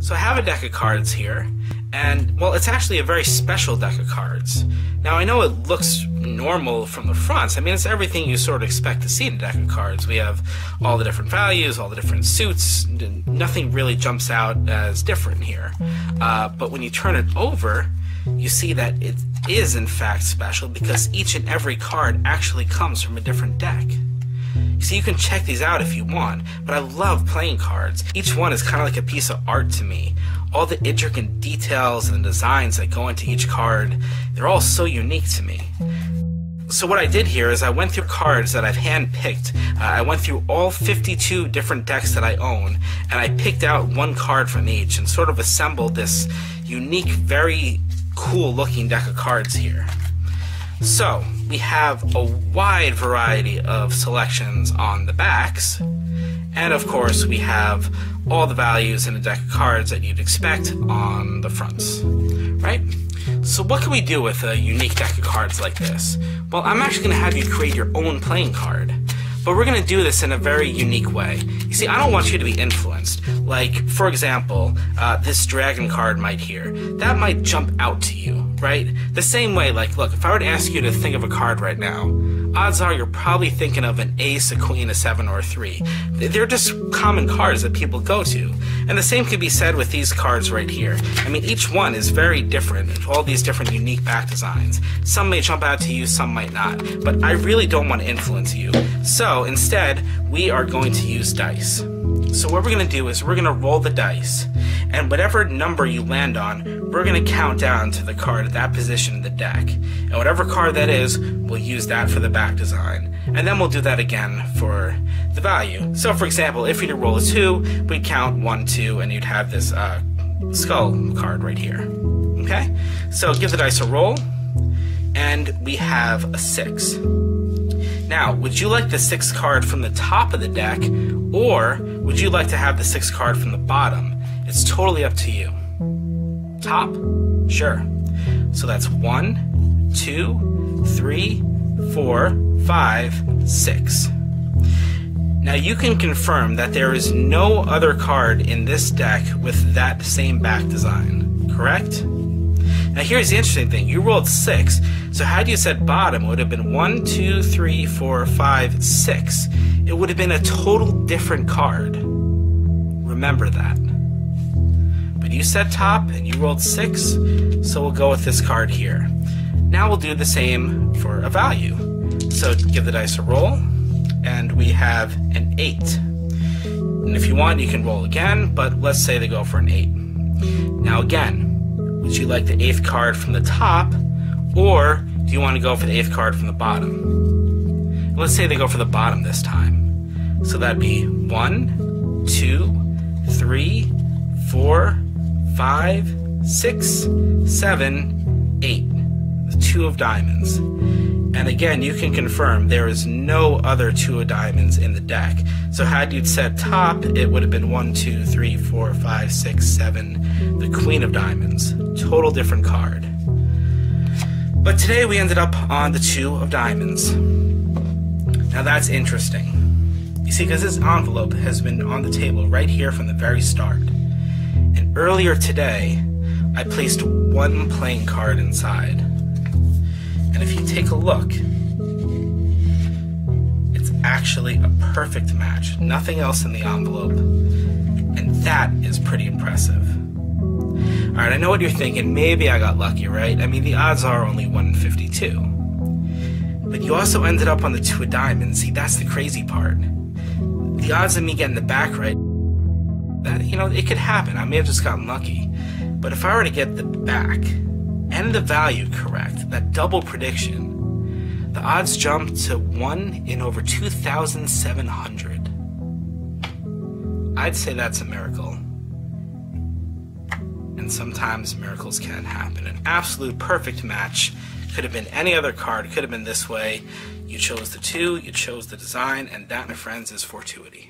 So I have a deck of cards here, and well, it's actually a very special deck of cards. Now I know it looks normal from the fronts. I mean, it's everything you sort of expect to see in a deck of cards. We have all the different values, all the different suits. Nothing really jumps out as different here. Uh, but when you turn it over, you see that it is in fact special because each and every card actually comes from a different deck. So you can check these out if you want, but I love playing cards. Each one is kind of like a piece of art to me. All the intricate details and designs that go into each card, they're all so unique to me. So what I did here is I went through cards that I've handpicked. Uh, I went through all 52 different decks that I own, and I picked out one card from each and sort of assembled this unique, very cool looking deck of cards here. So, we have a wide variety of selections on the backs, and of course, we have all the values in a deck of cards that you'd expect on the fronts, right? So, what can we do with a unique deck of cards like this? Well, I'm actually going to have you create your own playing card. But we're going to do this in a very unique way. You see, I don't want you to be influenced. Like, for example, uh, this dragon card might here. That might jump out to you, right? The same way, like, look, if I were to ask you to think of a card right now, odds are you're probably thinking of an ace, a queen, a seven, or a three. They're just common cards that people go to. And the same could be said with these cards right here. I mean, each one is very different, with all these different unique back designs. Some may jump out to you, some might not. But I really don't want to influence you. So instead, we are going to use dice. So what we're going to do is we're going to roll the dice, and whatever number you land on, we're going to count down to the card at that position in the deck. And whatever card that is, we'll use that for the back design. And then we'll do that again for the value. So for example, if to roll a 2, we'd count 1, 2, and you'd have this uh, skull card right here. Okay? So give the dice a roll, and we have a 6. Now, would you like the sixth card from the top of the deck, or would you like to have the sixth card from the bottom? It's totally up to you. Top? Sure. So that's one, two, three, four, five, six. Now you can confirm that there is no other card in this deck with that same back design, correct? Now here's the interesting thing. You rolled six, so had you said bottom, it would have been one, two, three, four, five, six. It would have been a total different card. Remember that. But you said top, and you rolled six, so we'll go with this card here. Now we'll do the same for a value. So give the dice a roll, and we have an eight. And if you want, you can roll again, but let's say they go for an eight. Now again, would you like the eighth card from the top, or do you want to go for the eighth card from the bottom? Let's say they go for the bottom this time. So that'd be one, two, three, four, five, six, seven, eight. The two of diamonds. And again, you can confirm there is no other two of diamonds in the deck. So had you said top, it would have been one, two, three, four, five, six, seven. The queen of diamonds. Total different card. But today we ended up on the two of diamonds. Now that's interesting. You see, because this envelope has been on the table right here from the very start. And earlier today, I placed one playing card inside. And if you take a look, it's actually a perfect match. Nothing else in the envelope. And that is pretty impressive. Alright, I know what you're thinking. Maybe I got lucky, right? I mean, the odds are only 1 in 52. But you also ended up on the two of diamonds. See, that's the crazy part. The odds of me getting the back right, that, you know, it could happen. I may have just gotten lucky. But if I were to get the back, and the value correct, that double prediction, the odds jump to 1 in over 2,700. I'd say that's a miracle. And sometimes miracles can happen. An absolute perfect match could have been any other card, could have been this way. You chose the two, you chose the design, and that, my friends, is fortuity.